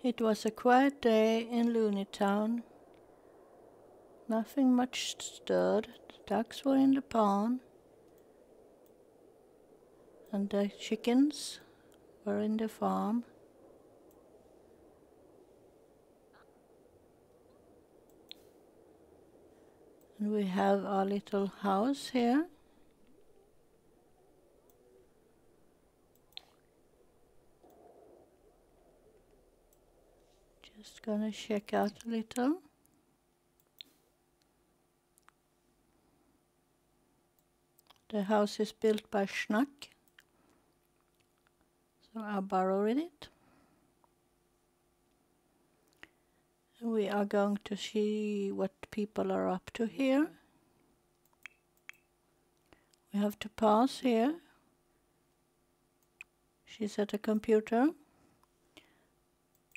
It was a quiet day in Loonie Town. Nothing much stirred. The ducks were in the pond, and the chickens were in the farm. And we have our little house here. Just gonna check out a little. The house is built by Schnack, so I borrowed it. We are going to see what people are up to here. We have to pause here. She's at a computer,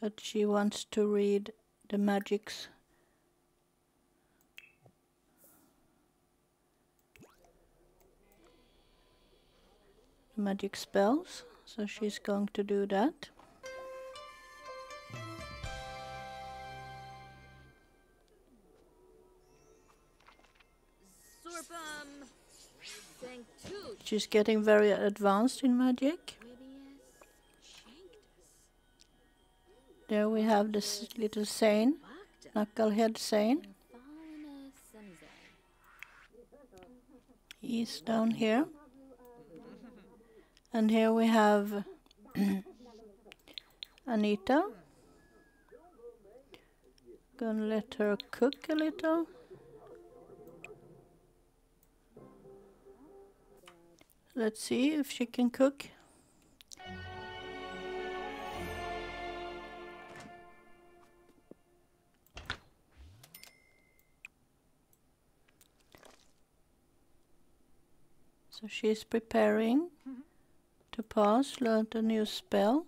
but she wants to read the magics. Magic spells, so she's going to do that. She's getting very advanced in magic. There we have this little Lacta. knucklehead Senza. He's down here. And here we have Anita. Gonna let her cook a little. Let's see if she can cook. She's preparing Topaz, learn a new spell.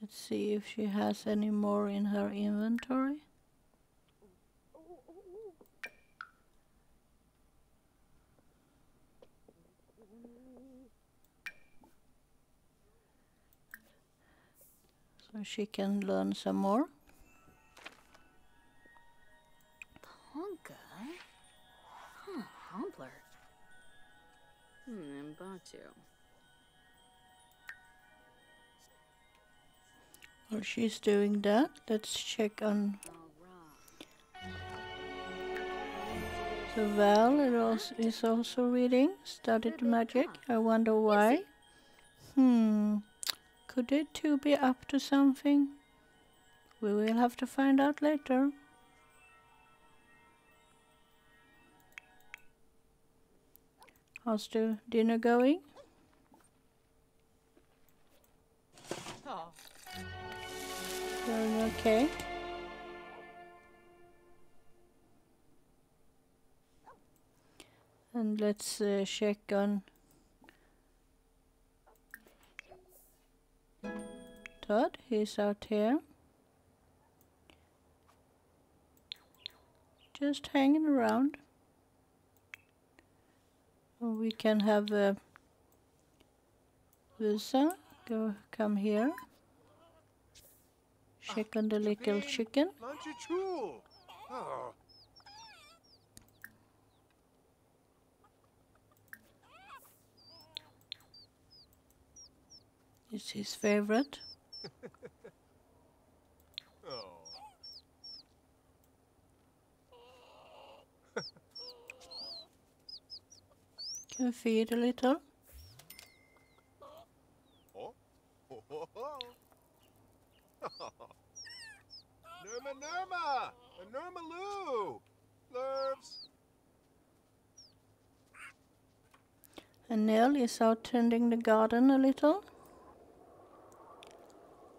Let's see if she has any more in her inventory. So she can learn some more. She's doing that, let's check on So Val is also, is also reading, studied magic. I wonder why. Hmm, could it too be up to something? We will have to find out later. How's the dinner going? Going okay. And let's uh, check on Todd. He's out here. Just hanging around. We can have uh, Lusa go come here. Check on the little chicken. Oh, It's his favorite. oh. Can we feed a little? Nurma Nurma! A Nurmaloo! Lurves! And Nell is out tending the garden a little.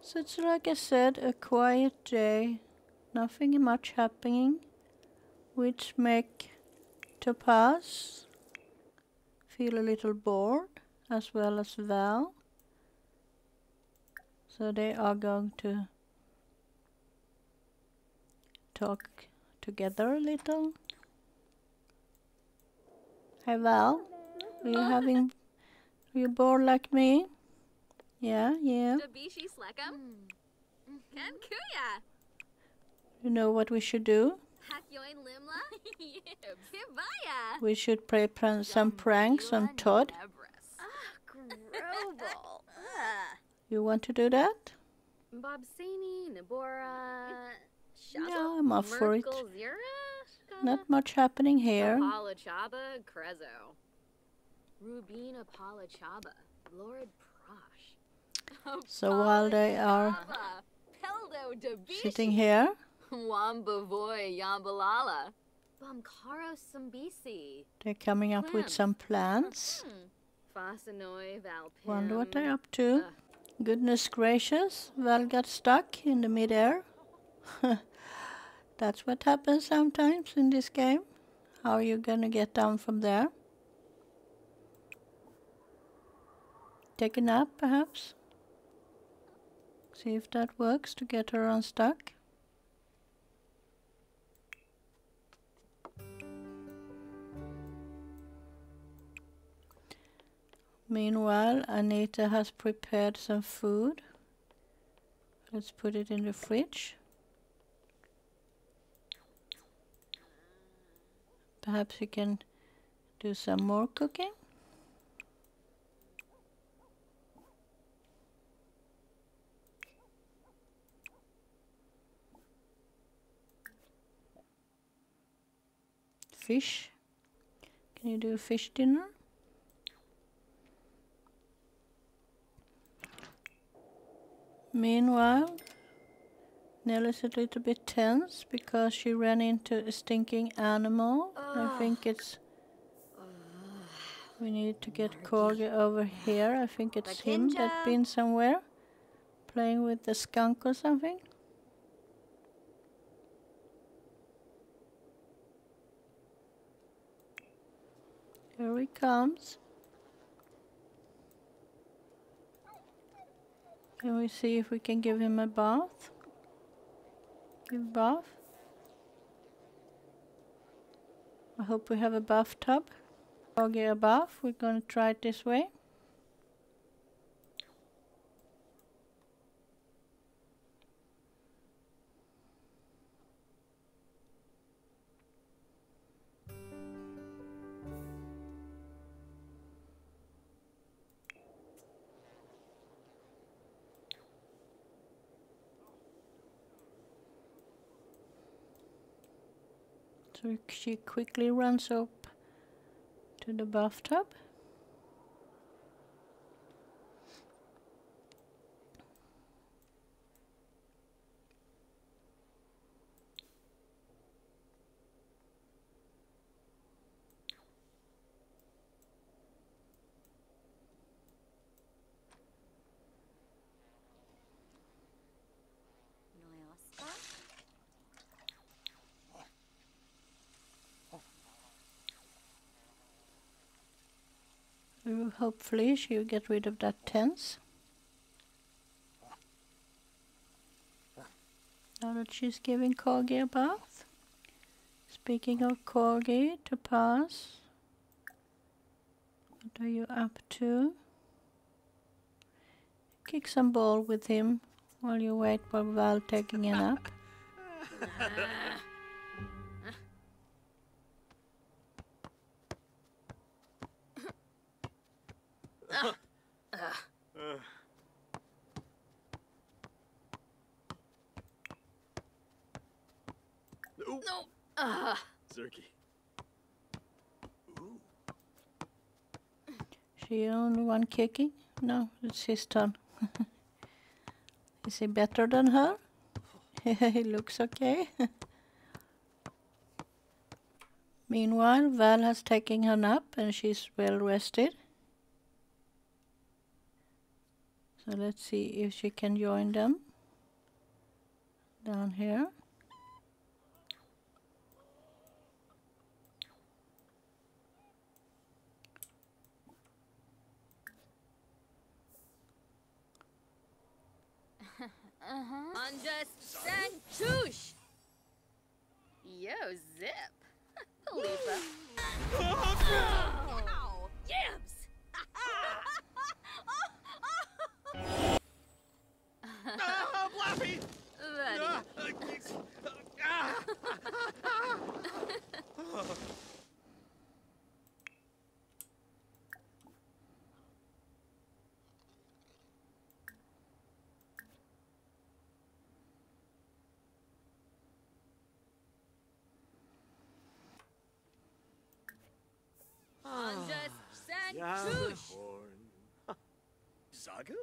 So it's like I said, a quiet day, nothing much happening, which make Topaz feel a little bored, as well as Val. So they are going to talk together a little. Hey Val, are you having? Are you bored like me? Yeah, yeah. Dabishi Slekam. Ken You know what we should do? Hakyoin Limla. Kibaya. We should play pran- some pranks on Todd. You want to do that? Nabora, Yeah, I'm up for it. Not much happening here. Apollo Chaba, Crezo. Rubina Apollo Chaba, Lord Prosh. So while they are sitting here, Wamba Voy, Yambalala. Bumkaro Sambisi. they're coming up with some plans. Hmm. Valpim. Wonder what they're up to. Uh, Goodness gracious, Val got stuck in the midair. That's what happens sometimes in this game. How are you gonna get down from there? Take a nap, perhaps? See if that works to get her unstuck. Meanwhile, Anita has prepared some food. Let's put it in the fridge. Perhaps we can do some more cooking. Fish. Can you do fish dinner? Meanwhile, Nellie's a little bit tense because she ran into a stinking animal. I ah. think it's. We need to get Corgi over here. I think it's him that's been somewhere playing with the skunk or something. Here he comes. Can we see if we can give him a bath? Give bath. I hope we have a bathtub. Doggy a bath. We're going to try it this way. So she quickly runs up to the bathtub. Hopefully she'll get rid of that tense. Now that she's giving Corgi a bath. Speaking of Corgi, Topaz. What are you up to? Kick some ball with him while you wait for Val taking a nap. Ooh, No. Uh, Zerky. Ooh. She only one kicking? No, it's his turn. Is he better than her? he looks okay. Meanwhile, Val has taken her nap and she's well rested. So let's see if she can join them down here. Uh-huh. On just Sanchush! Yo, Zip! Ow! Oh, Yams! Zagu?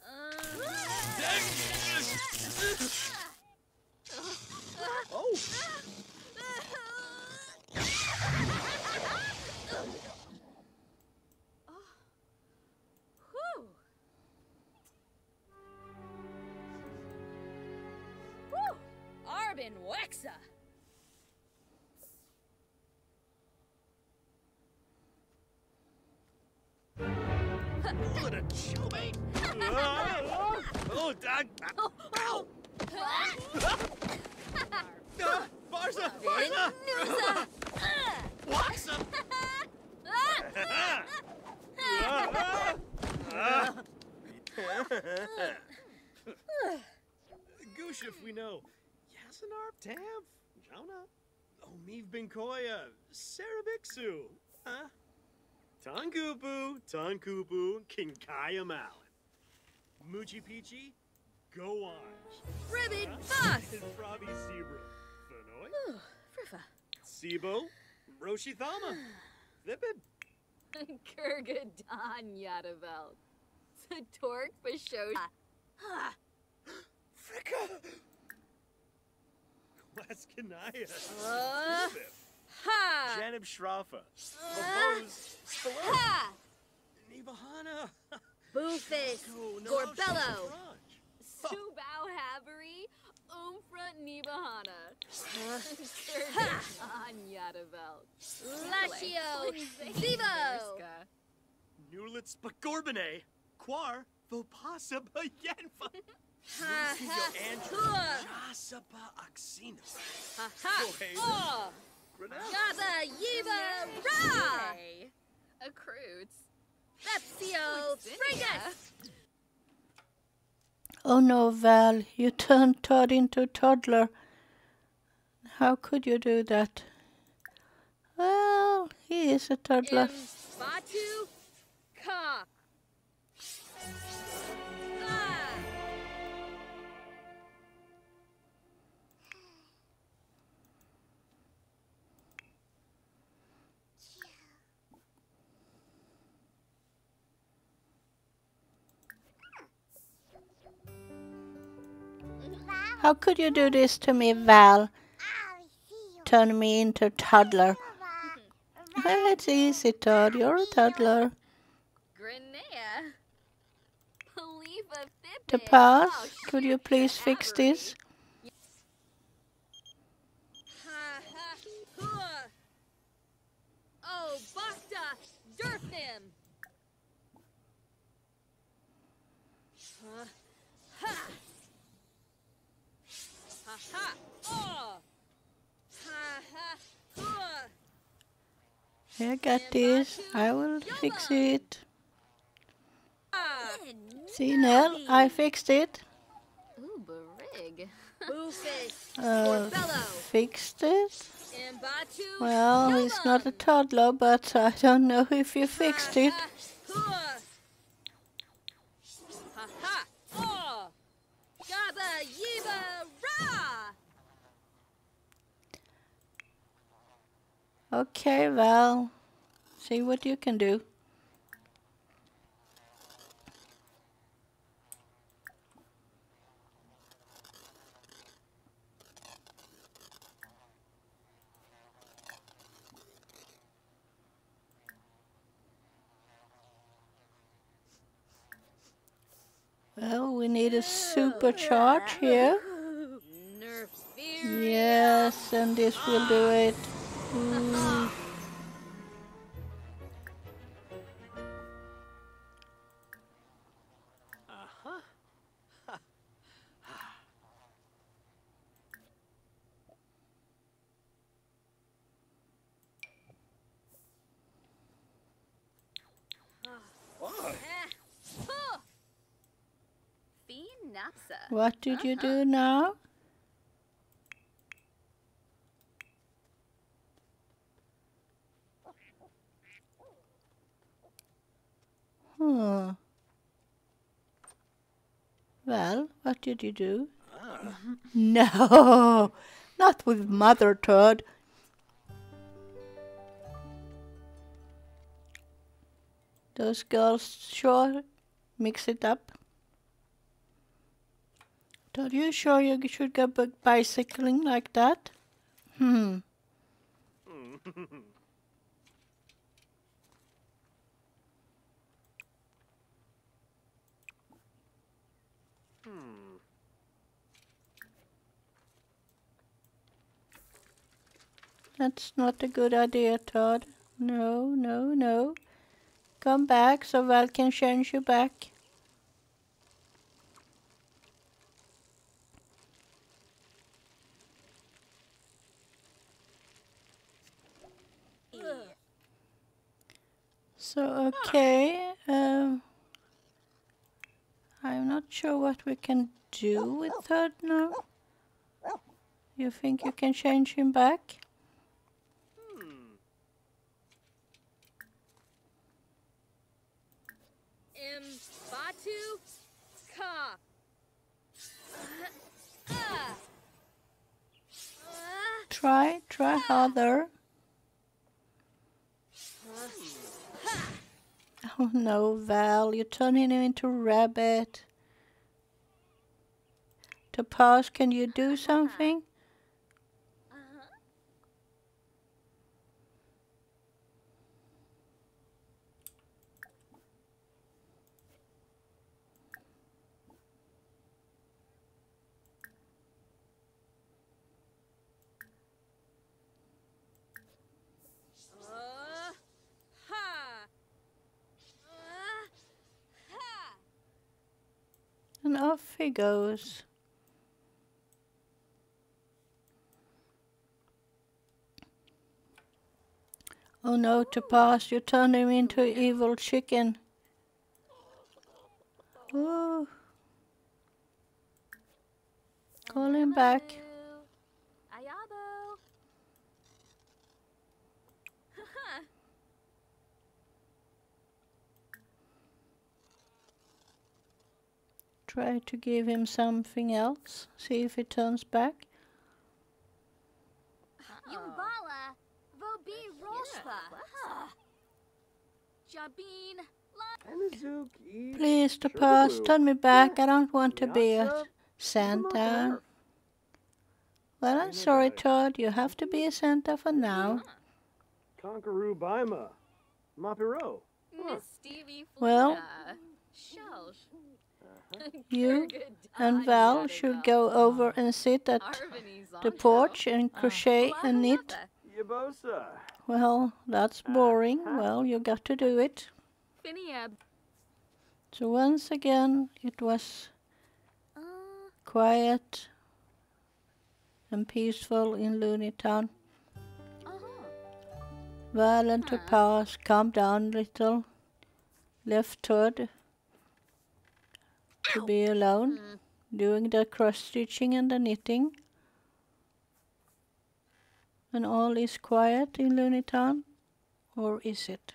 Uh, Oh. Arbin Wexa. What a chummy! oh, Doug! Oh, Ah, Barza! Barza! Noosa. Waxa! Goosh if we know. Yasanarp Tav, Jauna, Omiv Binkoya, Sarabixu, huh? Tankupu, Tankupu, Kinkaya Malin. Muchi Pichi, Go on. Ribbit Bus. And Frobby Zebra. Fenoy, Friffa. Sibo, Roshi Thama, Vipid. Kurgadon Yadavel. Satork Bashosh. Fricka! Waskanaya. Uh, ha! Janib Shrafa. Babose. Ha! Nibahana. Boofus. Gorbello. Shantraj. Subau Havery. Umfra Nibahana. Kurgadon Yadavel. Lashio. Zivo. Nulitz Bagorbine. Quar. Vopasa Bayenfa. Ha ha. Andrew. Hua. Jasapa Oxina. Ha ha. Go, Oh. Grenell. Yaba Yiba Ra. Accruits. Pepsio Frigus. Oh no, Val, you turned Todd into a toddler. How could you do that? Well, he is a toddler. Batu Ka. How could you do this to me, Val? Turn me into a toddler. Well, it's easy, Todd. You're a toddler. Grenea. Paliva Fipit. Topaz, Oh, could you please fix this? I got this. I will fix it. See, Nell, I fixed it. Uh, fixed it? Well, he's not a toddler, but I don't know if you fixed it. Ha ha. Oh. Gaba Yiba Ra. Okay, Val. See what you can do. Well, we need a supercharge here. Yes, and this will do it. Mm. Uh-huh. Huh. Fiend Napsa. What did you do now? Hmm. Well, what did you do? No, not with Mother Toad. Those girls sure mix it up. Are you sure you should go b- bicycling like that? Hmm. Hmm. That's not a good idea, Todd. No, no, no. Come back so Val can change you back. So, okay. Um, I'm not sure what we can do with Todd now. You think you can change him back? Hmm. Ka. Uh. Uh, Try, try harder. Oh no, Val, you're turning him into a rabbit. Topaz, can you do something? uh, ha. Uh, ha. And off he goes. Oh no, Topaz, you turned him into evil chicken. Oh. Call him back. Try to give him something else. See if he turns back. Yumbala. Ah. Vobi Roshva. Jabin. Please, Topaz, Sure. turn me back. I don't want to be a Santa. Well, I'm sorry, Todd. You have to be a Santa for now. Conqueroo Bima. Mapiro. Miss Well, Florida. Shelsh. You and Val should go over and sit at the porch and crochet and knit. Well, that's boring. Well, you got to do it. So once again, it was Uh, quiet and peaceful in Loonie Town. uh-huh. Val and Huh. Topaz calmed down a little, left Todd to be alone, Mm. doing the cross stitching and the knitting. And all is quiet in Loonie Town, or is it?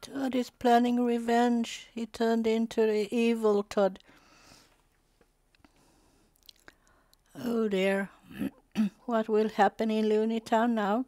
Todd is planning revenge. He turned into the evil Todd. Oh dear. what will happen in Loonie Town now?